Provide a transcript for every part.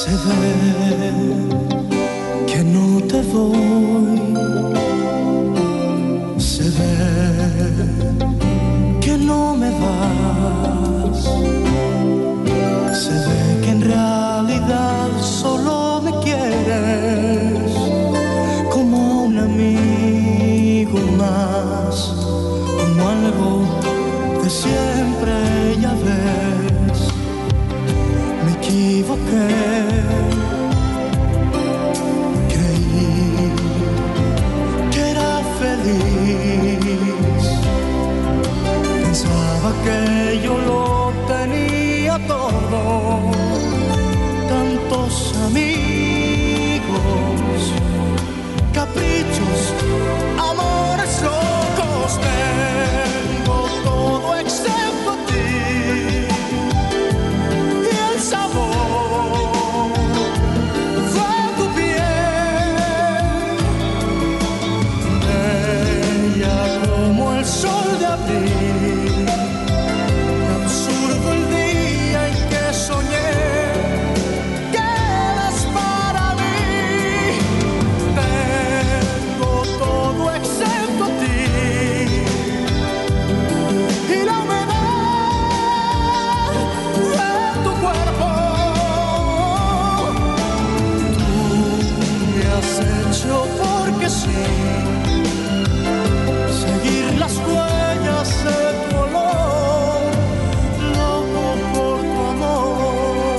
σε δε και νοτεβόη σε δε seguir las huellas de tu olor, loco por tu amor.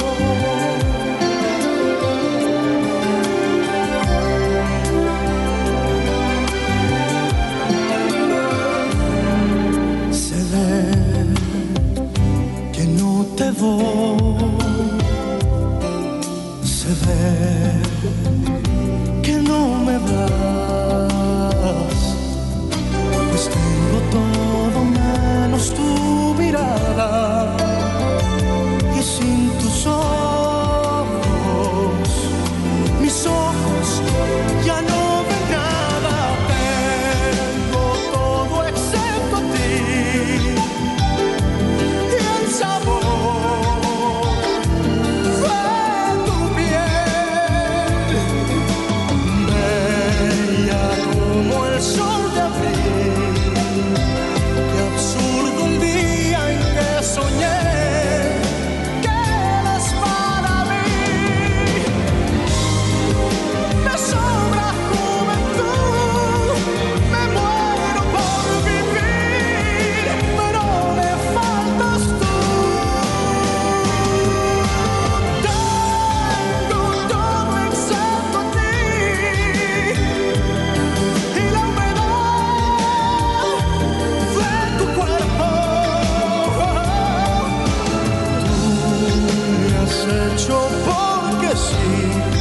Se ve que no te voy, se ve hecho porque sí.